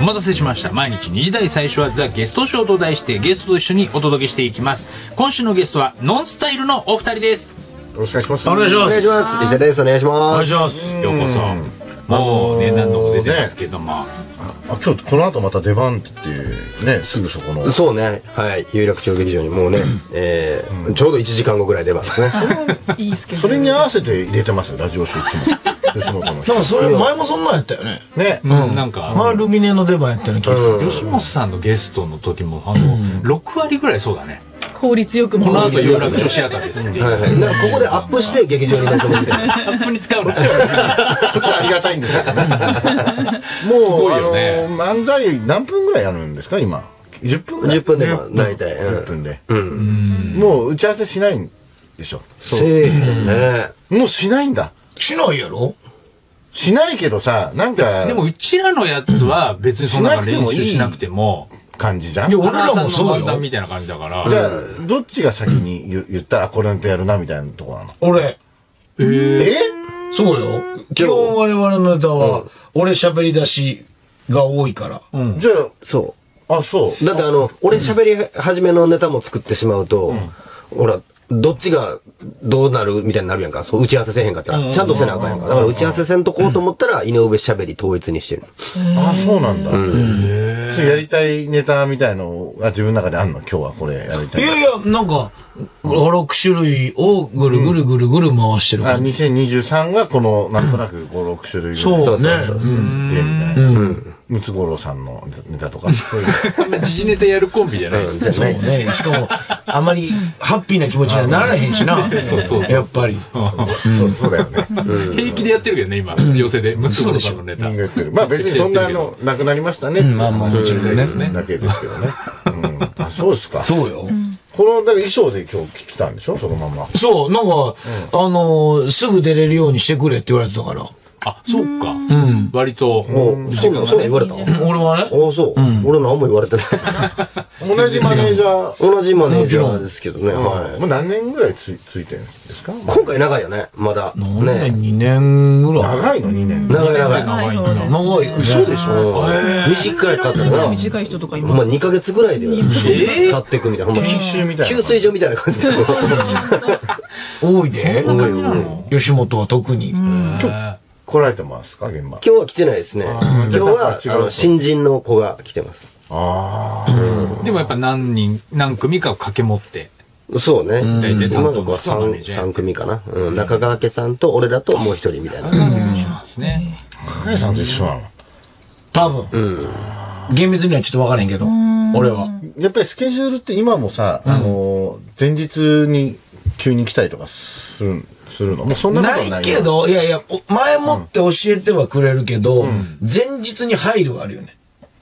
お待たせしました毎日2時台最初はザ・ゲストショーと題してゲストと一緒にお届けしていきます今週のゲストはノンスタイルのお二人ですよろしくお願いします。お願いしますお願いします。伊勢です。お願いしお願ます。いしますようこそもうね何度も出てますけども、あ、今日この後また出番ってね、すぐそこの。そうね。はい。有楽町劇場にもうね、えーちょうど1時間後ぐらい出ますね。いいスケジューそルれに合わせて入れてますよ、ラジオショーいつも。なんかそれ前もそんなんやったよね。ね。うん。なんか、前ルミネの出番やったような気がする。吉本さんのゲストの時もあの、6割ぐらいそうだね。効率よくこの後有楽町シアターで。すっていう、はい。はい。だからここでアップして劇場に出てもらって。アップに使うなありがたいんですけどね。もう、漫才何分ぐらいやるんですか、今？10分ぐらい。10分でまあ大体。10うん。分で。もう打ち合わせしないんでしょ。せえへんね。もうしないんだ。しないやろ？しないけどさ、なんか、でもうちらのやつは別にそんな練しなくてもいい習しなくても感じじゃん？いや俺らも花さんそうよ。の漫談みたいな感じだから。じゃあ、どっちが先に言言ったら、あこれとやるな、みたいなとこなの？俺。えそうよ。基本我々のネタは俺喋り出しが多いから。じゃそあ、あ、そう。う。だってあの、俺喋り始めのネタも作ってしまうと、ほら、どっちがどうなるみたいになるやんか。そう、打ち合わせせえへんかったら。ちゃんとせなあかんやんか。だから打ち合わせせんとこうと思ったら、井上喋り統一にしてる。あ、そうなんだ。やりたいネタみたいのが自分の中であんの？今日はこれやりたい。いやいやなんか56種類をぐるぐるぐるぐる回してるあ、感じ2023がこの、なんとなく5、6種類ぐらい。そうね。そうそうそう。で、みたいな。ムツゴロウさんのネタとか。そういうそんな時事ネタやるコンビじゃない、そうね。ねしかもあまりハッピーな気持ちにはならへんしな。そうそうやっぱり。そうそう。だよね。平気でやってるけどね今。寄せでムツゴロウさんのネタ。言ってるまあ別にそんなあの、なくなりましたね。まあまあもちろんね。だけですけどね。うん。あ、そうですか。そうよこの、だ衣装で今日来たんでしょ？そのまま。そうなんかあのーすぐ出れるようにしてくれって言われてたからあそうか、割と。おそうなのそう言われた？俺はね。ああ、そう。俺何も言われてない。同じマネージャー。同じマネージャーですけどね。はい。もう何年ぐらいつついてるんですか？今回長いよね、まだ。何ね。年2年ぐらい。長いの？2年。長い長い。長い長い嘘でしょ。短いかったな。短い人とかいまます2ヶ月ぐらいで去っていくみたいな。ほんま研修みたいな給水所みたいな感じ。で。多いで。多いよ。吉本は特に。今日来られてますか現場？今日は来てないですね。今日は、ああの、新人の子が来てます。ああ。でもやっぱ何人何組かを掛け持ってそうね。大体今の子は3、人がマネージャー三組かな。うん。中川家さんと俺らともう一人みたいな。ですね影井さんと一緒なの？多分厳密にはちょっと分からへんけど俺はやっぱりスケジュールって今もさ、あの、前日に急に来たりとかする、するの？もうそんなことはなないいけどいやいやお前もって教えてはくれるけど前日に入るはあるよね。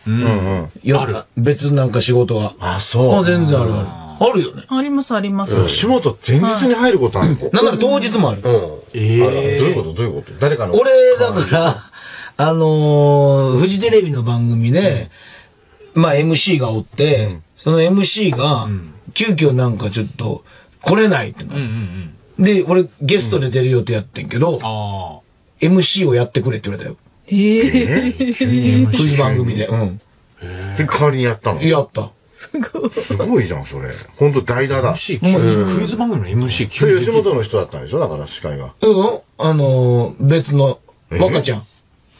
うんうん。よ別なんか仕事は。あ、そう。あ全然あるある。あるよね。ありますあります。吉本前日に入ることあるの？なんなら当日もある。うん。えあらどういうこと？どういうこと？誰かの？俺だからあのーフジテレビの番組でまあ MC がおってその MC が急遽なんかちょっと来れないってなうんうんうんで俺ゲストで出る予定やってんけどあ MC をやってくれって言われたよ。ええフジ番組で。うん。で代わりにやったの？やった。すごい。すごいじゃん、それ。ほんと代打あだ。MC 急クイズ番組の MC それ急に吉本の人だったんでしょ？だから司会が。うん。あのー別の若ちゃん。あ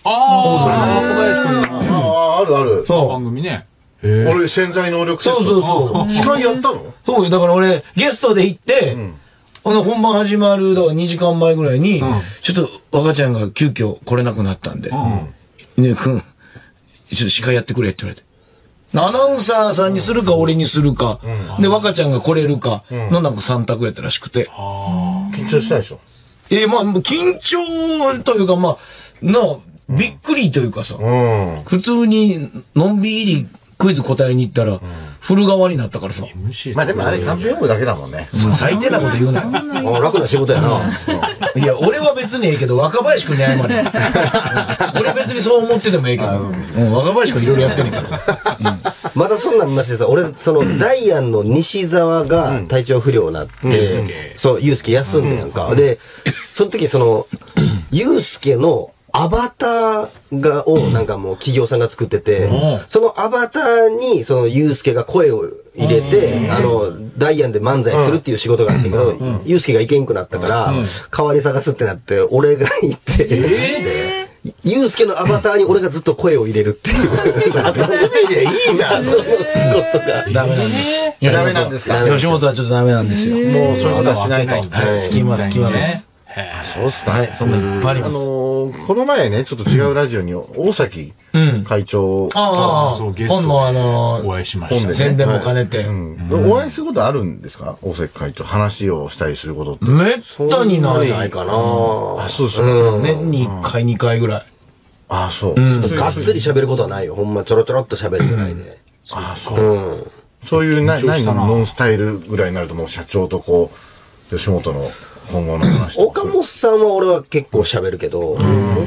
あ小林君のああ、あるある。そう。番組ね。俺、潜在能力テストそうそう。そう司会やったの？そうよ。だから俺ゲストで行って、あの本番始まるだから2時間前ぐらいに、ちょっと若ちゃんが急遽来れなくなったんで、ねくんちょっと司会やってくれって言われて。アナウンサーさんにするか俺にするか、で若ちゃんが来れるか。のなんか3択やったらしくて。緊張したでしょ？えーまあ緊張というかまあ、なあ、びっくりというかさ、うん。普通にのんびりクイズ答えに行ったら、振る側になったからさ。まあでもあれ、カンペ読むだけだもんね。もう最低なこと言うなよ。あ楽な仕事やな。いや、俺は別にええけど、若林君に謝れ。俺別にそう思っててもええけど、うん、若林君いろいろやってんねんから。まだそんなん見ましてさ、俺、その、ダイアンの西沢が体調不良になって、そう、ユうスケ休んでやんか。で、その時その、ユうスケのアバターが、をなんかもう企業さんが作ってて、そのアバターに、そのユうスケが声を入れて、あの、ダイアンで漫才するっていう仕事があってんけど、ユうスケが行けんくなったから、代わり探すってなって、俺が行って、でユうスケのアバターに俺がずっと声を入れるっていう。いやいいじゃん。その仕事が。ダメなんです。ダメなんですか？吉本はちょっとダメなんですよ。もうそういうことはしないと。はい、隙間隙間です。そうっすか。はい、そんなのいっぱいありあます。のー、この前ね、ちょっと違うラジオに、大崎会長、ああそうゲスト本のあおの、会いしましたね。宣伝も兼ねて。うんお会いすることあるんですか？大関会長。話をしたりすることって。めったにない。ないかなあ、そうですか。年に1回、2回ぐらい。あ、そう。がっつり喋ることはないよ。ほんまちょろちょろっと喋るぐらいで。あ、そう。そういう、な、何のノンスタイルぐらいになるともう社長とこう、吉本の今後の話。岡本さんは俺は結構喋るけど、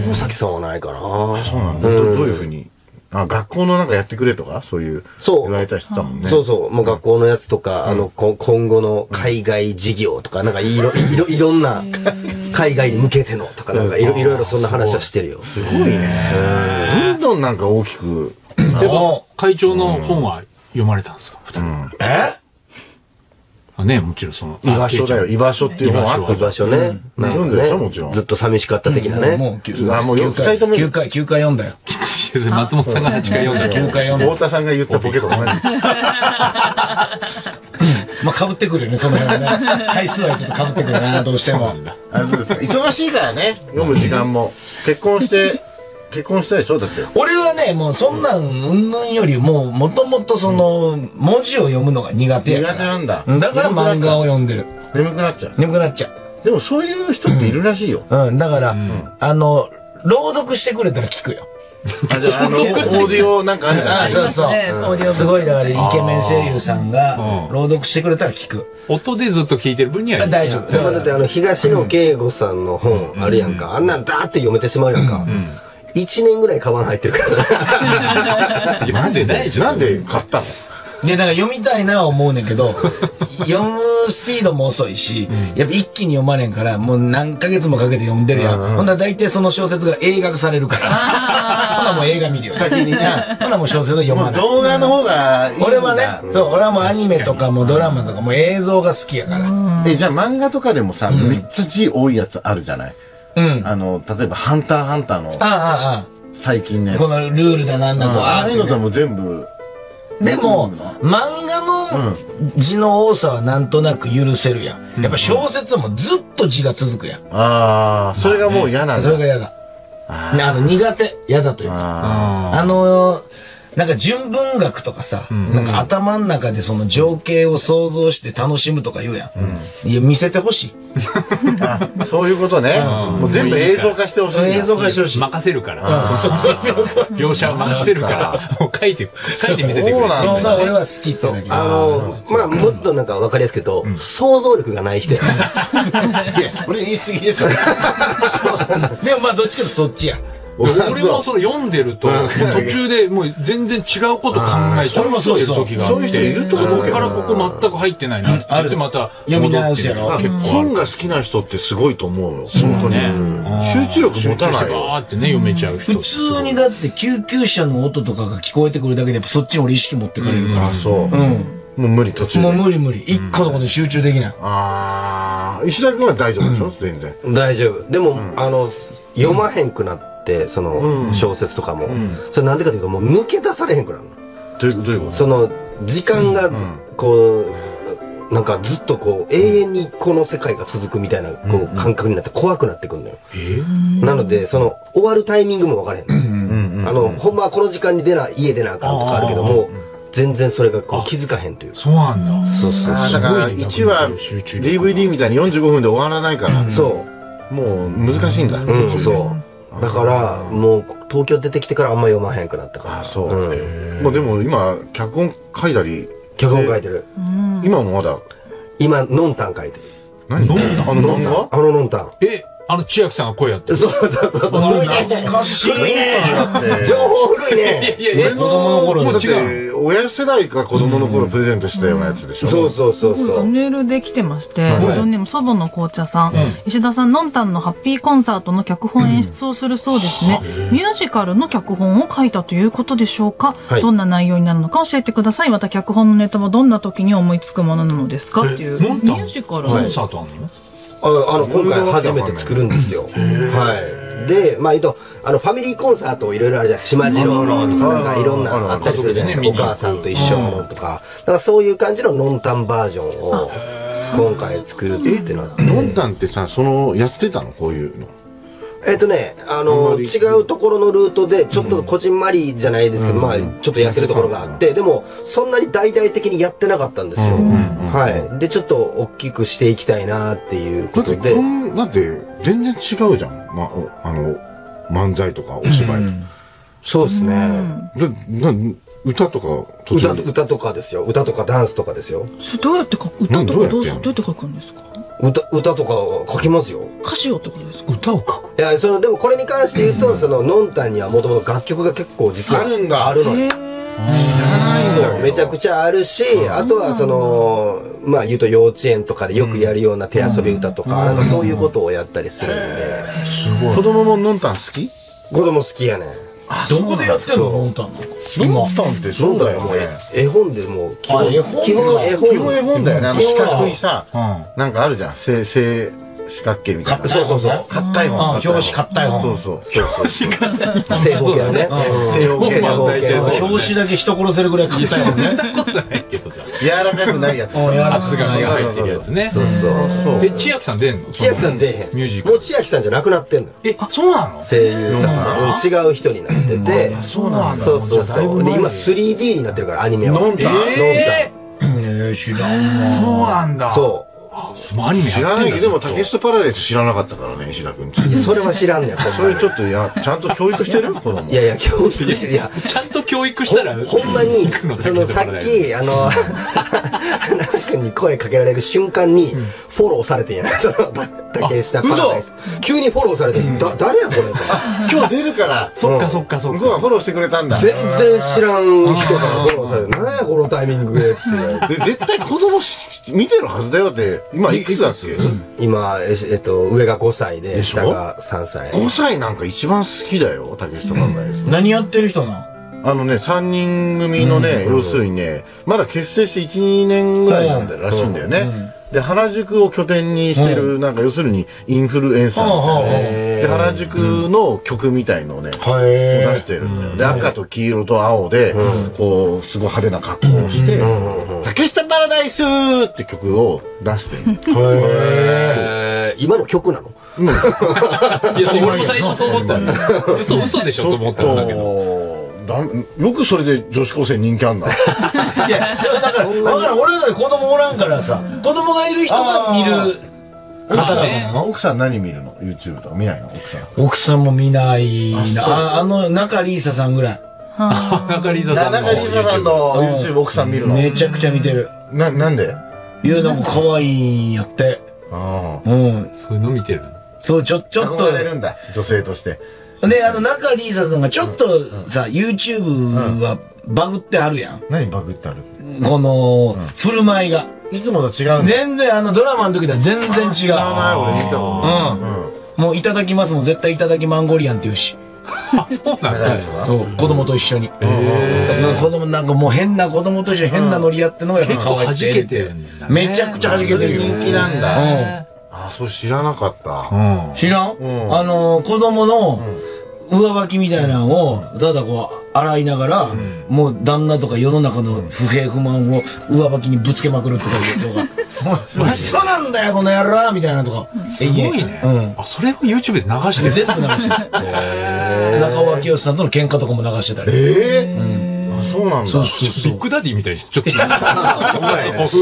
大崎さんはないかな。そうなんだ。どどういうふうに？あ、学校のなんかやってくれとか？そういう。そう言われたりしてたもんね。そうそう。もう学校のやつとか、あの、こ今後の海外事業とか、なんかいろ、いろ、いろんな、海外に向けてのとか、なんかいろいろいろそんな話はしてるよ。すごいね。どんどんなんか大きく。でも、会長の本は読まれたんですか？二人。え？あね、もちろんその。居場所だよ。居場所っていう本あった居場所ね。なんでしょ？かもちろんね。ずっと寂しかった的なね。もう9あもう9回、二人とも9回、9回読んだよ。松本さんが8回読んだ9回読んだ。太田さんが言ったボケと同じ。まあ、被ってくるよね、その辺はね。回数はちょっと被ってくるな、どうしても。あそうですか。忙しいからね。読む時間も。結婚して、結婚したでしょだって。俺はね、もうそんなん、うんぬんよりも、もともとその、文字を読むのが苦手やから。苦手なんだだから漫画を読んでる。眠くなっちゃう。眠くなっちゃでもそういう人っているらしいよ。う。うん、だから、あの、朗読してくれたら聞くよ。あ、じゃあ、あの、オーディオなんかあるじゃないあそうそうねオーディオブックすごい、だからイケメン声優さんがうん朗読してくれたら聞く。音でずっと聞いてる分には。大丈夫。でもだってあの、東野圭吾さんの本あるやんか。あんなんダーって読めてしまうやんか。一年ぐらいカバン入ってるから。なんで？なんで買ったの？で、だから読みたいなは思うねんけど、読むスピードも遅いし、やっぱ一気に読まれんから、もう何ヶ月もかけて読んでるやん。ほんなら大体その小説が映画化されるから。ほなもう映画見るよ。先にな。ほなもう小説は読まない。動画の方がいい。俺はね、そう、俺はもうアニメとかもドラマとかもう映像が好きやから。え、じゃあ漫画とかでもさ、めっちゃ字多いやつあるじゃない？うん。ああの、例えば、ハンターハンターのあ、ああ、最近のやつ。このルールだなんだこう、ああいうのとも全部、でも、漫画の字の多さはなんとなく許せるやん。やっぱ小説はもうずっと字が続くやん。ああ、それがもう嫌なんだ。それが嫌だ。ねあの、苦手。嫌だというか。ああのー、なんか純文学とかさ、なんか頭の中でその情景を想像して楽しむとか言うやん。いや、見せてほしい。そういうことね。もう全部映像化してほしい。映像化してほしい。任せるから。そうそうそうそう。描写を任せるから。もう書いて、書いて見せてくれる。そうなんだのが俺は好きってだけあの、まあ、もっとなんか分かりやすく言うと、想像力がない人や。いや、それ言い過ぎでしょ。でもまあどっちかとそっちや。俺もその読んでると、途中でもう全然違うこと考えちゃうそうそう時があって、そういう人いるとそ思うけどこからここ全く入ってないなって言ってまた読み直すやろ本が好きな人ってすごいと思うよ。本当に。ね。集中力持たないよ。ーってね、読めちゃう人普通にだって救急車の音とかが聞こえてくるだけでやっぱそっちに俺意識持ってかれるからあ、。そう。うん。もう無理途中もうで。無理無理。一個のことに集中できない。ああ、石田君は大丈夫でしょ？全然。大丈夫。でも、あの、読まへんくなって、その、小説とかも。それなんでかというと、もう抜け出されへんくなるの。どういうどういうこと？その、時間が、こう、なんかずっとこう、永遠にこの世界が続くみたいな、こう、感覚になって怖くなってくるのよ。なので、その、終わるタイミングも分からへんの。あの、ほんまはこの時間に出な、家出なあかんとかあるけども、全然それがこう気づかへんという。そうなんだ。そうそうそあーだからすごいね1話 DVD みたいに45分で終わらないから、う。そう。もう難しいんだ。うん、そう。だから、もう、東京出てきてからあんま読まへんくなったから。あそう。うん。もうでも今、脚本書いたり、脚本書いてる。今もまだ、今、ノンタン書いてる。何？あの漫画？あのノンタン。え、あの千秋さんが声やってる。そうそうそうそう。古いね。懐かしい古いね。だって情報古いね。いやいや、子供の頃だっもう違て親世代が子供の頃プレゼントしたようなやつでしょそうそうそうそう。メールで来てまして、ラジオネーム祖母の紅茶さん、石田さん、のんたんのハッピーコンサートの脚本演出をするそうですね。ミュージカルの脚本を書いたということでしょうか、はいどんな内容になるのか教えてください。また脚本のネタはどんな時に思いつくものなのですか？っていう。ミュージカル、コンサートあんの？ああの、今回初めて作るんですよ。はい。で、まあ、えっと、あの、ファミリーコンサートいろいろあるじゃん。島次郎のとか、なんかいろんなのあったりするじゃないですか。お母さんと一緒のとか。だからそういう感じのノンタンバージョンを今回作るってなって。のんたんってさそのやってたの？こういうのえっとね、あの、違うところのルートで、ちょっとこじんまりじゃないですけど、まあ、ちょっとやってるところがあって、でも、そんなに大々的にやってなかったんですよ。はい。で、ちょっと大きくしていきたいなっていうだってことでだって全然違うじゃん、ま、おあの漫才とかお芝居そうですね。でな歌とか途歌歌とかですよ。歌とかダンスとかですよ。どうやって書く歌とかどうどうやって書くんですか？歌、歌とか書きますよ。歌詞をってことですか？歌を書く。いや、その、でもこれに関して言うと、その、のんたんにはもともと楽曲が結構実はあるんだ。あるのよ。そうめちゃくちゃあるし、あとはその、まあ言うと幼稚園とかでよくやるような手遊び歌とか、なんかそういうことをやったりするんで、子供ものんたん好き？子供好きやねん。どこでやってんの？ノンタン。のんたんってそうだよもうね絵本でもう基本、あ絵本か。基本絵本。基本絵本だよね。あの四角いさ、なんかあるじゃん。正正四角形みたいなそうそうそう。硬い本あ表紙硬い本そうそうそうそう正方形のね。正方形正方形の。表紙だけ人殺せるぐらい硬いもんね。ないけどさ。柔らかくないやつうん柔らかく圧が入ってるやつね。そうそう。そうえ、千秋さん出んの？千秋さん出えへん。ミュージカルもう千秋さんじゃなくなってんのよ。え、あ、そうなの？声優さん違う人になってて。そうなんだそうそうそう。で、今 3D になってるから、アニメは。のんたんええー知らんわ。そうなんだ。そう。アニメ知らないけどでも竹下パラダイス知らなかったからね石田君いやそれは知らんねん、それ。ちょっとやちゃんと教育してる？子供。いやいや、教育して、いや、ちゃんと教育したら。ほんまに行くの、そのさっき、あの、花 君に声かけられる瞬間に、フォローされてんやん。その、た竹下パラダイス。急にフォローされて、だ、誰やこれと。今日出るから。そっかそっかそっ向こうがか。フォローしてくれたんだ。全然知らん人からフォローされて、何やこのタイミングでって絶対子供し見てるはずだよって。今いくつだっけ？今、ええっと、上が5歳で、下が3歳。5歳なんか一番好きだよ竹下パラダイス。何やってる人なんあのね3人組のね要するにねまだ結成して12年ぐらいなんだよらしいんだよね。で原宿を拠点にしてるなんか要するにインフルエンサーみたいなね。で原宿の曲みたいのをねへ出してるんだよ。で赤と黄色と青でこうすごい派手な格好をして「竹下パラダイス!」って曲を出してる。え。ー。今の曲なの？いや、そう俺も最初そう思ったよ。嘘、嘘でしょと思ったんだけど。どだよくそれで女子高生人気あんな いや、それだから、だから俺らで子供おらんからさ、子供がいる人が見る方々なの奥さん何見るの？YouTube とか見ないの？奥さん奥さんも見ないな。ああの、中里依紗さんぐらい。中里依紗さんの。中里依紗さんの YouTube 奥さん見るの？めちゃくちゃ見てる。ななんで？いや、なんか可愛いんやって。あうん。そういうの見てる。そう、ちょ、ちちょっと。憧れるんだ女性としてで、あの、中里依紗さんがちょっとさ、YouTube はバグってあるやん。何バグってある？この、振る舞いが。いつもと違う全然、あの、ドラマの時とは全然違う。知らない俺見たことないうん。もういただきますもん、絶対いただきマンゴリアンって言うし。あ、そうなんだ。そう、子供と一緒に。子供なんかもう変な子供と一緒に変なノリやってんのがやっぱ可愛くて。めちゃくちゃ弾けてるよ。人気なんだうん。あそれ知らなかったうん。知らん、んあの、子供の上履きみたいなのを、ただこう、洗いながら、もう旦那とか世の中の不平不満を上履きにぶつけまくるとかいう動画。嘘なんだよ、この野郎みたいなとか。すごいね。うん。あ、それを YouTube で流してる。全部流してる。中尾明義さんとの喧嘩とかも流してたり。あそうなんだ。そうそうそう。ビッグダディみたいに、ちょっと。夫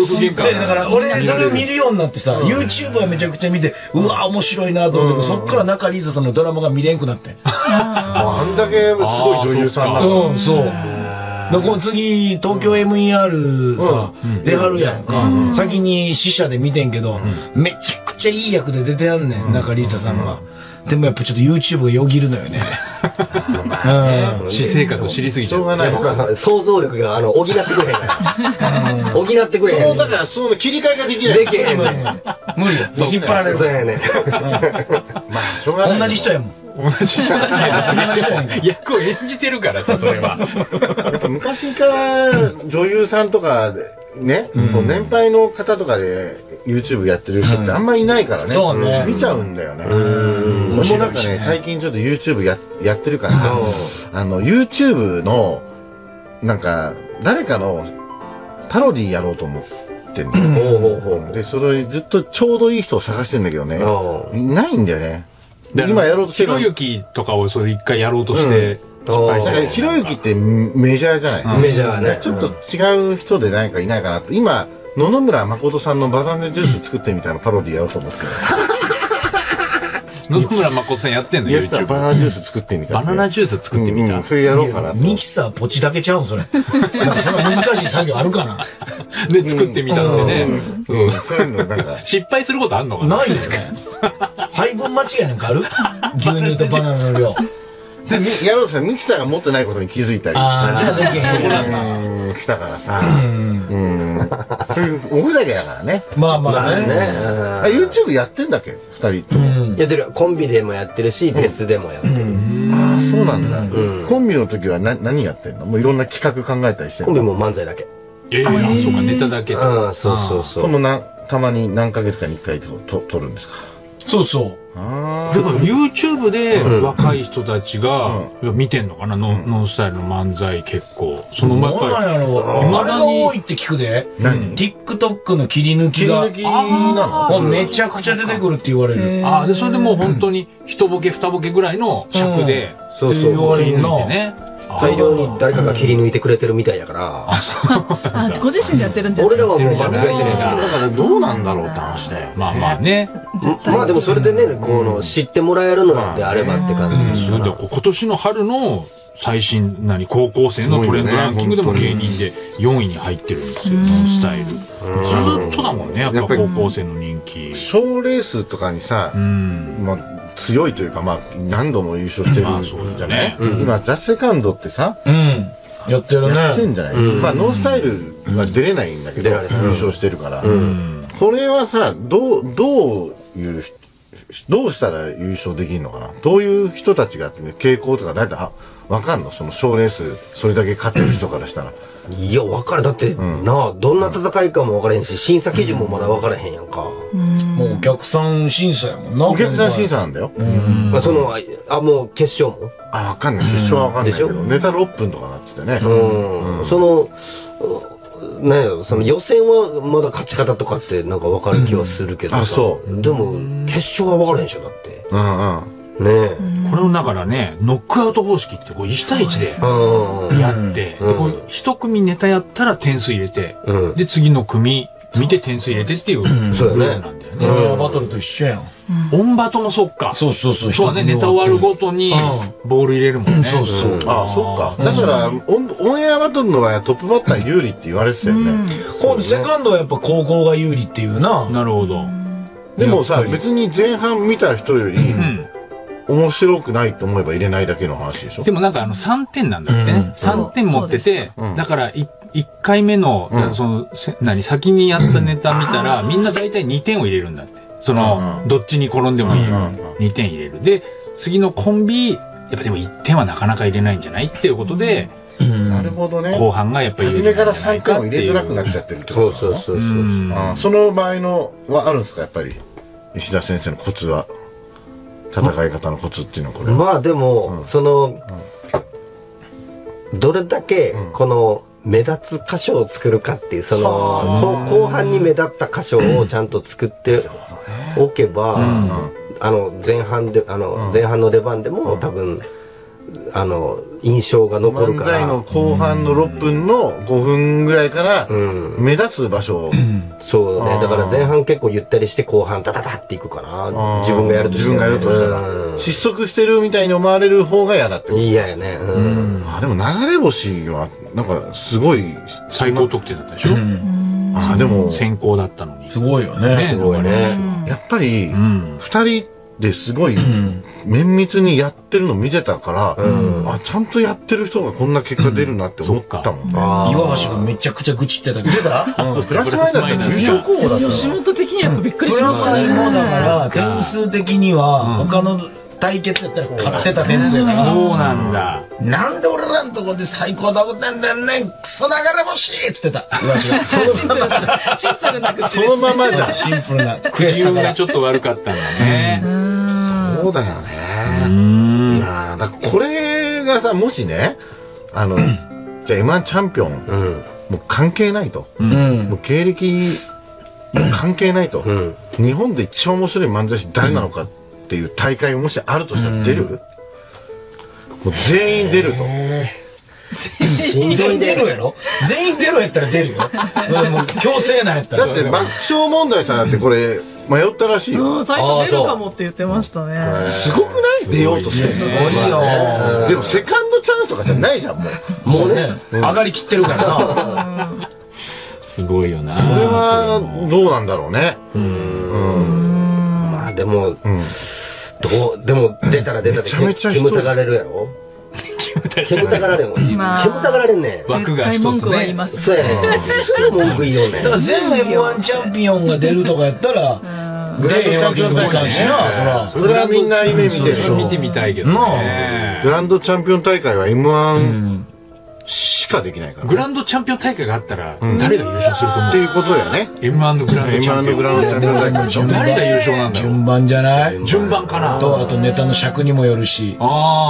婦だから俺それを見るようになってさ、YouTube はめちゃくちゃ見てうわ面白いなと思うけど、そっから中里依紗さんのドラマが見れんくなって。あんだけすごい女優さんなの。うんそう。だから次、東京 MER さ、出はるやんか。先に死者で見てんけど、めちゃくちゃいい役で出てやんねん、中里依紗さんが。でもやっぱちょっと YouTube がよぎるのよね。うん私生活を知りすぎちゃう。しょうがない僕は想像力が、あの、補ってくれへんから。補ってくれへんそうだからその切り替えができないできへんねん。無理よ。引っ張られるそう。やねん。まあしょうがない同じ人やもん。同じ人。役を演じてるからさ、それは。やっぱ昔から女優さんとかでね、こう年配の方とかで YouTube やってる人ってあんまりいないからね、そうね。見ちゃうんだよね。俺もなんかね、最近ちょっと YouTube ややってるから、あの YouTube のなんか誰かのパロディやろうと思ってんの。で、それずっとちょうどいい人を探してんだけどね、ないんだよね。今やろうとしてるのひろゆきとかをそれ一回やろうとして。ひろゆきってメジャーじゃない、メジャーね。ちょっと違う人で何かいないかなと。今、野々村誠さんのバナナジュース作ってみたいなパロディやろうと思って。野々村誠さんやってんの？YouTube バナナジュース作ってみたいな。バナナジュース作ってみた？それやろうかなと。ミキサーポチだけちゃうん？それ。なんかそんな難しい作業あるかな？で作ってみたってね。うんそういうのなんか、失敗することあんのかな？ないですね。配分間違いなんかある？牛乳とバナナの量。でみやろうとしたらミキサーが持ってないことに気づいたり。ああ、じゃあできへんやんか。うん、来たからさ。うん。そういう、俺だけだからね。まあまあね。まあね。あ、YouTube やってんだっけ？二人とも。うんやってる。コンビでもやってるし、別でもやってる。ああ、そうなんだ。コンビの時は何何やってんの？もういろんな企画考えたりしてコンビも漫才だけ。ええあそうか、ネタだけで。うん、そうそうそ。そうのなたまに何ヶ月かに一回とと撮るんですか？そうそう。あでも YouTube で若い人たちが見てんのかな、ノンノンスタイルの漫才結構。その前どうなんやろあれが多いって聞くで。何？TikTok の切り抜きが切り抜。きなのめちゃくちゃ出てくるって言われる。ああ、で、それでもう本当に一ボケ二ボケぐらいの尺でそうそう言わそう。切り。抜いてね。大量に誰かが切り抜いてくれてるみたいやから、あ、ご自身でやってるんじゃない？俺らはもう全くやってないから。だからどうなんだろうって話だよまあまあね。絶対まあでもそれでね、この知ってもらえるのであればって感じですだって今年の春の最新何高校生のトレンドランキングでも芸人で4位に入ってるんですよ、スタイル。ずーっとだもんね、やっぱやっぱり高校生の人気。賞レースとかにさ、うん。まあ、強いというか、まあ、何度も優勝してるじゃない、今、ザ・セカンドってさ、うん。やってるね。やってんじゃない、まあ、ノースタイルは出れないんだけど、優勝してるから。これはさ、どう、どういう、どうしたら優勝できるのかな？どういう人たちがってね、傾向とか大体、あ、わかんの？その賞レース、それだけ勝ってる人からしたら。いや、分かる。だって、なあ、どんな戦いかも分からへんし、審査基準もまだ分からへんやんか。もうお客さん審査やもんな。お客さん審査なんだよ。まあその、あ、もう決勝も？あ、わかんない。決勝はわかんないけど、ネタ6分とかなっててね。うん。その、なんやろ、その予選はまだ勝ち方とかってなんか分かる気はするけどさ。あそでも、決勝は分からへんでしょ、だって。うんうん。ねえ。これをだからね、ノックアウト方式ってこう1対1でうん。やって、でこう一組ネタやったら点数入れて、うんで、次の組見て点数入れてっていうそうだねルールなんだよね。ロイヤルバトルと一緒やん。オンバトもそっか。そうそうそう。そうだね、ネタ終わるごとにボール入れるもんね。そうそう。あそっか。だから、オンオンエアバトルの場合はトップバッター有利って言われてたよね。今度セカンドはやっぱ高校が有利っていうな。なるほど。でもさ、別に前半見た人より、うん。面白くないと思えば入れないだけの話でしょ？でもなんかあの3点なんだって。ね。3点持っててそうで、だから1回目の、だからその、せ何、先にやったネタ見たら、みんな大体2点を入れるんだって。その、どっちに転んでもいいようんうん。2点入れる。で、次のコンビ、やっぱでも1点はなかなか入れないんじゃないっていうことで、なるほどね。後半がやっぱり有初めから利なんじゃない3点をかっていう入れづらくなっちゃってるってそうことそうそうそう。うん。あその場合のはあるんですか？やっぱり。石田先生のコツは戦い方のコツっていうのはこれ。は、まあでも、その、どれだけ、この、目立つ箇所を作るかっていう、その、後後半に目立った箇所をちゃんと作っておけば、あの、前半で、あの、前半の出番でも多分、あの、印象が残る漫から。才の後半の6分の5分ぐらいから、目立つ場所を、そうね。だから前半結構ゆったりして後半タタタっていくかな。自分がやるとして自分がやるとしたら、失速してるみたいに思われる方が嫌だってうん。嫌やね。うん。あでも流れ星はなんかすごい最高得点だったでしょあでも先行だったのに。すごいよね。すごいね。やっぱりん二人ですごい綿密にやってるの見てたから、あちゃんとやってる人がこんな結果出るなって思ったもん、あ岩橋がめちゃくちゃ愚痴ってたけど。プラスマイナスで優勝候補だった吉本的にはやっぱびっくりしプラました。ね。マイもだから、点数的には、他の対決やったら勝ってた点数やから。そうなんだ。なんで俺らのとこで最高だことんだんねん、クソ流れ星っつってた。岩橋が。シンプルな、シンプルな口ですね。そのままじゃんシンプルな悔し口運が。ちょっと悪かったんだね。そうだよねいやーだこれがさもしねあのじゃあ M1 チャンピオン、もう関係ないと、うん。もう経歴関係ないと、日本で一番面白い漫才師誰なのかっていう大会がもしあるとしたら出る、もう全員出ると。全員。出ろやろ？全員出ろやったら出るよ。うんもう強制なんやったら。だって爆笑問題さんだってこれ迷ったらしいよ。うん最初出るかもって言ってましたね。すごくない？出ようとしてすごいよ。でもセカンドチャンスとかじゃないじゃん、もう。もうね、上がりきってるからな。すごいよな。これはどうなんだろうね。まあでも、どう、でも出たら出たで煙たがれるやろ？煙たがられんわ。まあ煙たがられんねん。枠が一つね。句は言います。そうやねん。すぐ文句言いよんねんだから全 M1 チャンピオンが出るとかやったら、グランドチャンピオン大会ねしな、それはみんな夢見てるそれ見てみたいけどね。グランドチャンピオン大会は M1 しかできないから。グランドチャンピオン大会があったら、誰が優勝すると思う？っていうことやね。?M1 のグランドチャ M1 ンピオン。のグランドチャンピオン大会。誰が優勝なんだろう？順番じゃない？順番かな？と、あとネタの尺にもよるし。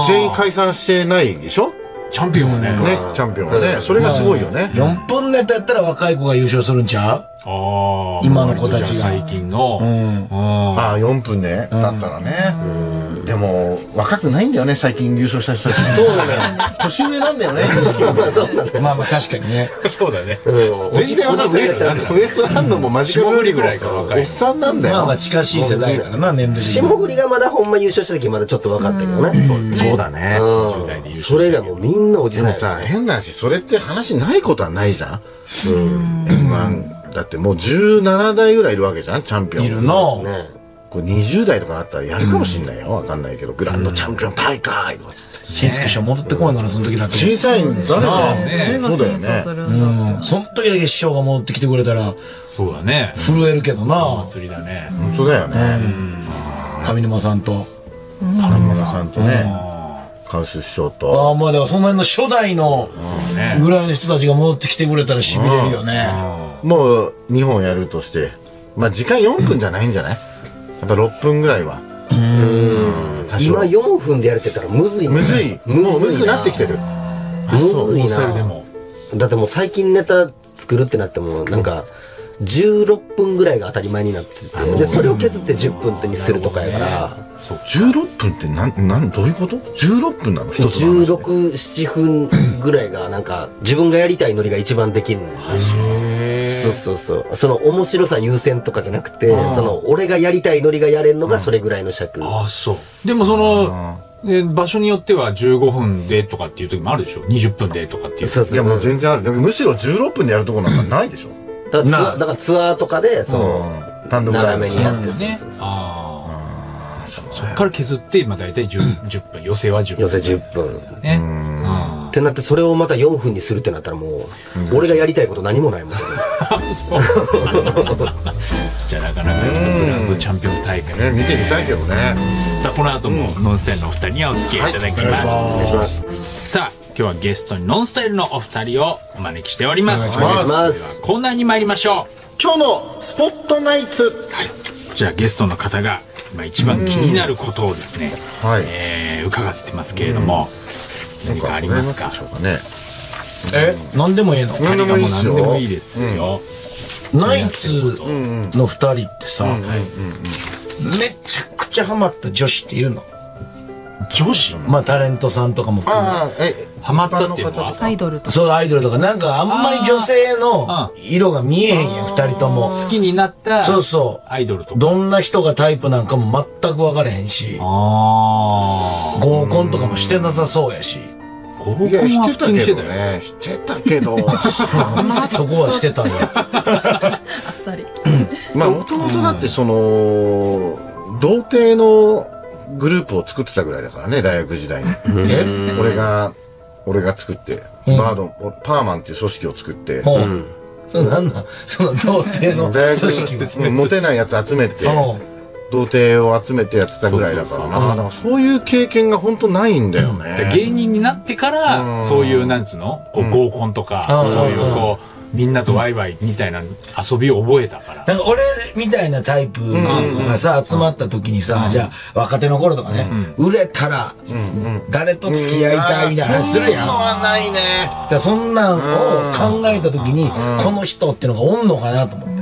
全員解散してないでしょ？チャンピオンはね。ね、チャンピオンはね。それがすごいよね。4分ネタやったら若い子が優勝するんちゃああ。今の子たちが最近の。ううん。うん。ああ、4分ね。だったらね。でも、若くないんだよね、最近優勝した人たち。そうだね。年上なんだよね、そうなんだ。まあまあ確かにね。そうだね。うん全然若くウエストウエストランドもマジカル霜降りぐらいから若いおっさんなんだよまあまあ。近しい世代だからな、年齢霜降りがまだほんま優勝した時まだちょっと分かったけどね。そうだね。うん。それがもうみんなおじさんやでもさ、変な話、それって話ないことはないじゃん。M1 だってもう17代ぐらいいるわけじゃん、チャンピオン。いるの。ね。これ20代とかだったらやるかもしんないよ。わかんないけど、グランドチャンピオン大会とか。新助師匠戻ってこないから、その時だけ。審査員誰だねそうだよね。ううん。その時だけ師匠が戻ってきてくれたら、そうだね。震えるけどな。釣りだね。本当だよね。上沼さんと。金村さんとね、カウス師匠あと。あ、まあだからその辺の初代のそうね。ぐらいの人たちが戻ってきてくれたら痺れるよね。もう2本やるとして、まあ時間4分じゃないんじゃない？やっぱ6分ぐらいは。うん。多少今4分でやれてたらむずいねむずい。むもうむずくななってきてる。むずいな。だってもう最近ネタ作るってなってもなんか16分ぐらいが当たり前になっててでそれを削って10分ってにするとかやから16分ってなん、なん、どういうこと ?16 分なの？一つの話で16、7分ぐらいがなんか自分がやりたいノリが一番できんねんそうそうそう。その面白さ優先とかじゃなくてその俺がやりたいノリがやれんのがそれぐらいの尺。ああ、そう。でもその、ね場所によっては15分でとかっていう時もあるでしょ ?20 分でとかっていう。そうそう。いやもう全然ある。でもむしろ16分でやるとこなんかないでしょ？だからツアーだからツアーとかでその単独ラ長めにやってねそうそうそうああ。そっから削って、まあ大体 10, 10分。寄せは10分。寄せ10分。ね。ってなってそれをまた4分にするってなったらもう俺がやりたいこと何もないもん じゃあなかなかグランドチャンピオン大会。ね、見てみたいけどね。さあ、この後もノンスタイルのお二人にはお付き合いいただきます。お願いしますさあ、今日はゲストにノンスタイルのお二人をお招きしております。お願いしますコーナーに参りましょ今日のスポットナイツ。う。こちらゲストの方が今一番気になることをですね、はいえー伺ってますけれども、何かありますか？でしょうかね。え？何でもええの？何がもう何でもいいですよ。ナイツの二人ってさ、めちゃくちゃハマった女子っているの？女子？まあタレントさんとかも含め。ハマったっていうのは？アイドルとか。そうアイドルとか。なんかあんまり女性のあ色が見えへんやん二人とも。好きになったそうそう。アイドルとか。どんな人がタイプなんかも全く分からへんし。あ合コンとかもしてなさそうやし。あ。合いや、コンは普してたけ通にしてたよ。どね。してたけど。そこはしてたんや。あっさり。まあ、もともとだってその、童貞のグループを作ってたぐらいだからね、大学時代に。え俺が、俺が作って、バード、パーマンっていう組織を作って、それなんなん？その童貞の大組織モテないやつ集めて、うん童貞を集めてやってたぐらいだからな。だからそういう経験が本当ないんだよでね。芸人になってから、うん。そういう、なんつうの？こう合コンとか、うん。そういう、こう、みんなとワイワイみたいな遊びを覚えたから。なんか俺みたいなタイプがさ、集まった時にさ、じゃあ若手の頃とかね、売れたら誰と付き合いたいみたいな話するやん。だかはないね。らそんなんを考えた時に、この人っていうのがおんのかなと思って。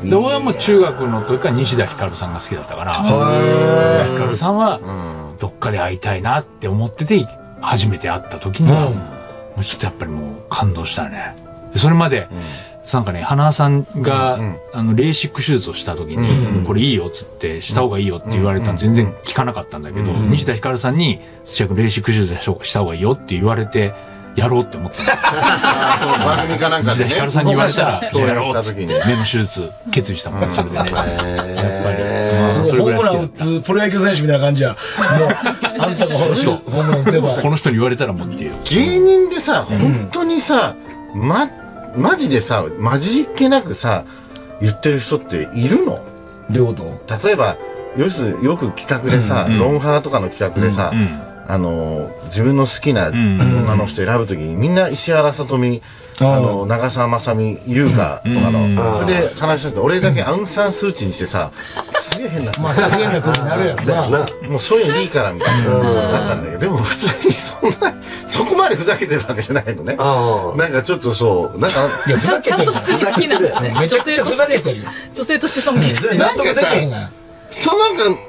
うん。で、俺はもう中学の時から西田ひかるさんが好きだったから、西田ひかるさんは、どっかで会いたいなって思ってて、初めて会った時には、うん。もうちょっとやっぱりもう感動したね。でそれまで、なんかね、花さんが、あの、レーシック手術をした時に、これいいよっつって、した方がいいよって言われたの全然聞かなかったんだけど、西田ひかるさんに、土屋君レーシック手術した方がいいよって言われて、やろうって思ったの。番組かなんかでね。西田ひかるさんに言われたら、やろうっつって。目の手術、決意したもんね、それでね。やっぱり。ホームラン打つプロ野球選手みたいな感じや。もう、あんたがホームラン打てばた。。この人に言われたらもうっていう。芸人でさ、本当にさ、ま、マジでさ、まじっけなくさ、言ってる人っているの？どういうこと？例えば、よすよく企画でさ、うんうんロンハーとかの企画でさ、うんあの、自分の好きなうん女の人選ぶときに、みんな石原さとみ、あの、長澤まさみ、優香とかうんの、それで話してて、俺だけアウンサンスーチにしてさ、すげえ変な、まあ、そういう変な空気になるやろな。もうそういうのいいからみたいな、なったんだけど、でも普通にそんな、そこまでふざけてるわけじゃないのね。あなんかちょっとそう、なんか、いや、ふちゃんちゃんとざけてる普通に好きなんですね。めちゃくちゃふざけてるよ。女性として尊敬してる。それ納得できへんがな。そうなんか、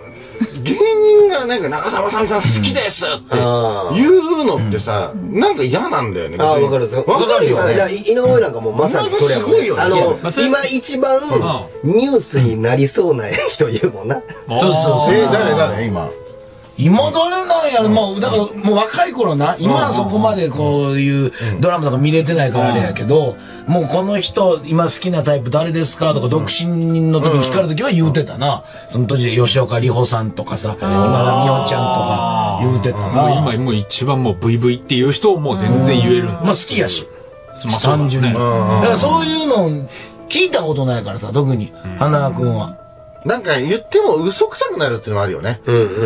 芸人がなんか長澤まさみさん好きですってあ言うのってさ、なんか嫌なんだよね。ああ、わかる。わかるよ。井上なんかもうまさにそれやもんお前がすごいよねあの今一番ニュースになりそうな人言うもんな。そうそうそう。えー、誰誰今？今誰なんやろ？もう、だから、もう若い頃な、今はそこまでこういうドラマとか見れてないからあれやけど、もうこの人、今好きなタイプ誰ですか？とか、独身の時に聞かれた時は言うてたな。その時、吉岡里帆さんとかさ、今田美桜ちゃんとか言うてたもうな。今、もう一番もう VV っていう人をもう全然言えるんだ。まあ好きやし。単純に。だからそういうの聞いたことないからさ、特に、花君は。なんか言っても嘘くさくなるっていうのもあるよね。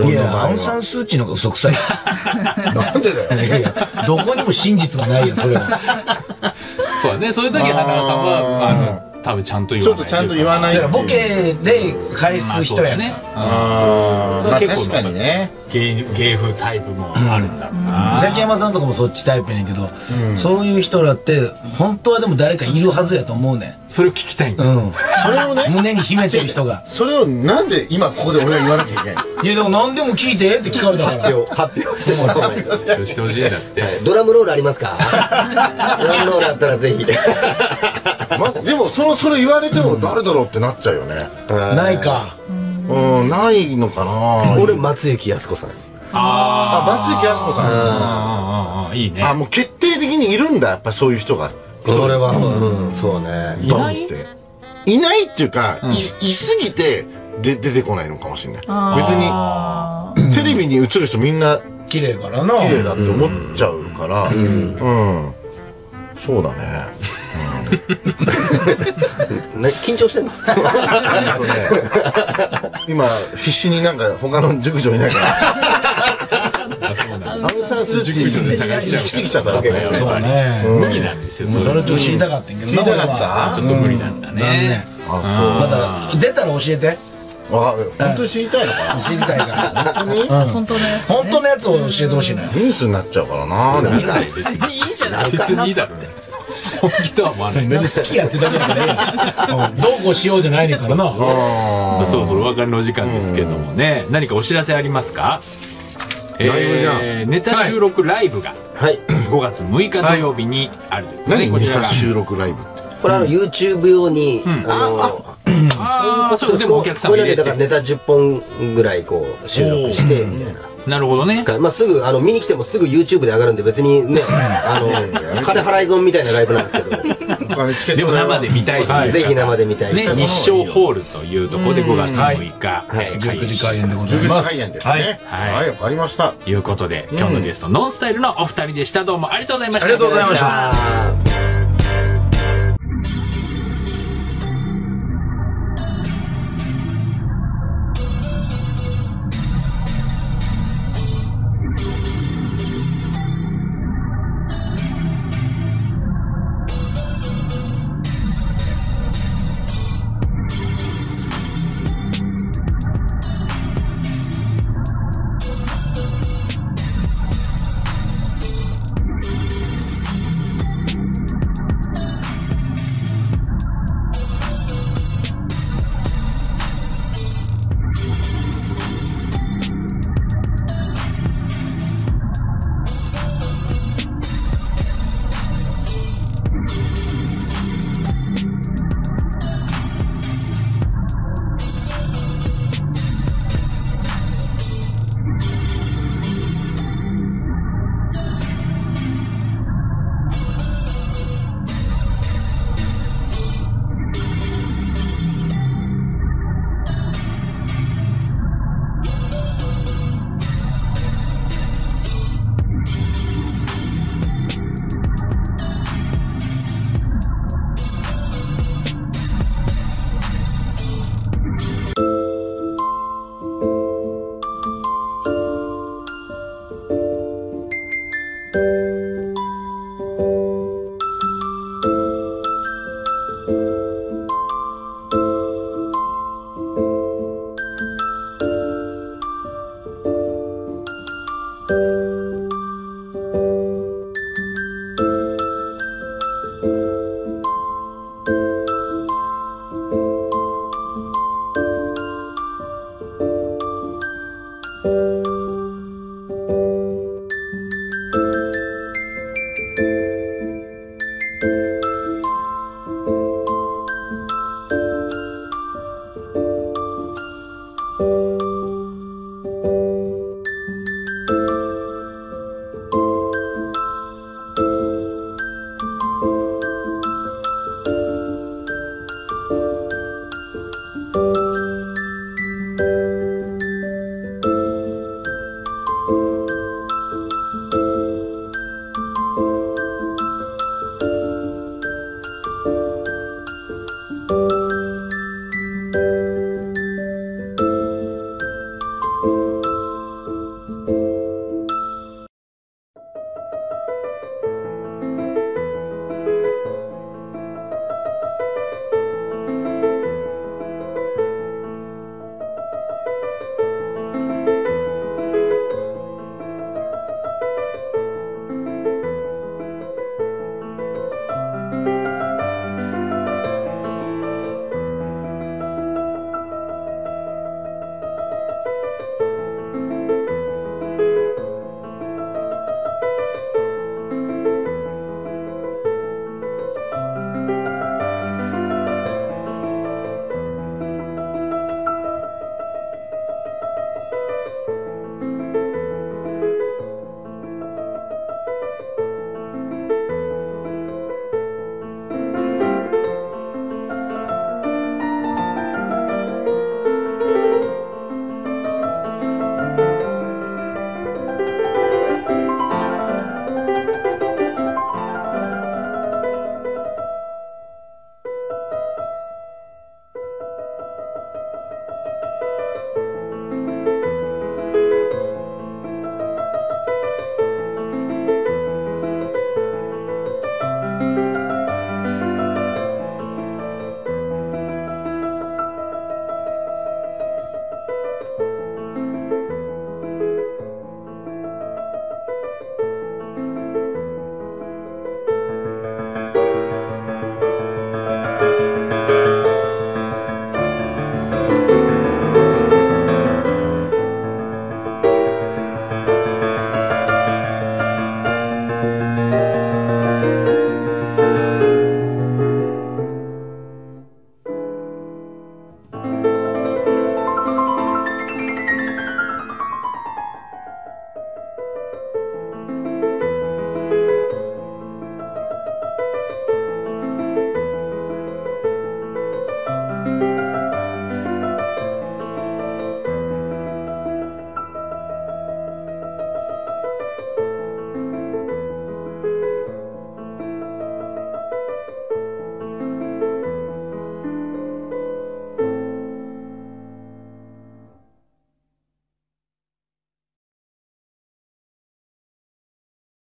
いや、アウンサンスーチーの方が嘘くさい。なんでだよ。いやいや、どこにも真実がないよ、それは。そうだね。そういう時、花輪さんは、あの、多分ちゃんと言わない。ちょっとちゃんと言わないボケで返す人やね。まあそれ結構確かにね。芸芸風タイプもあるんだろうな。ザキヤマさんとかもそっちタイプやねんけど、そういう人らって、本当はでも誰かいるはずやと思うねそれを聞きたいんだ。ん。うん。それをね、胸に秘めてる人が。それをなんで今ここで俺が言わなきゃいけないいや、でも何でも聞いてって聞かれたから。発表してもらおうしてほしいんだって。ドラムロールありますか？ドラムロールあったらぜひ。まず、でもその、それ言われても誰だろうってなっちゃうよね。ないか。うん、ないのかな俺、松雪靖子さん。ああ、松雪靖子さん。あ、ああ、いいね。あ、もう決定的にいるんだ、やっぱそういう人が。俺は、うん、そうね。いないドンっていない？っていうか、い、いすぎて、で、出てこないのかもしれない。別に、テレビに映る人みんな綺麗からな。綺麗だって思っちゃうから、うん。そうだね。ね緊張してんの？今、必死になんか他の熟女いないから、あそうなんだアウンサンスーチ熟女で探しちゃう行き過ぎちゃったら、やっぱりそうね。無理なんですよ。もうそれちょっと知りたかったけどな。聞いたかったちょっと無理なんだ残念ね。。あ、まだ、出たら教えて。わ本当に知りたいのかな？知りたいから。本当に？本当のやつ。本当のやつを教えてほしいのよ。ニュースになっちゃうからなでも別にいいじゃない別にいいだろうね。本気とは思わない。別に好きやってだけだからええやんうん。どうこうしようじゃないねんからな。あさあそろそろお別れのお時間ですけどもね、何かお知らせありますか？ライブじゃん。えーネタ収録ライブがはい。5月6日土曜日にあるということで、何ネタ収録ライブ？って。これあの、YouTube 用に、あの、ああ。そうでもお客さんこれなんでも入れて。だからネタ10本ぐらいこう収録して、みたいな。なるほどね。まあすぐ、あの、見に来てもすぐ YouTube で上がるんで別にね、あの、金払い損みたいなライブなんですけど、お金チケッでもト代は生で見たいという方ぜひ生で見たい。ね人日照ホールというところで5月6日、はい。えー開19時演開演でござい10時ます。開演ですはい。ね。はい。はい、わかりました。ということで、今日のゲスト、ノンスタイルのお二人でした。どうもありがとうございました。ありがとうございました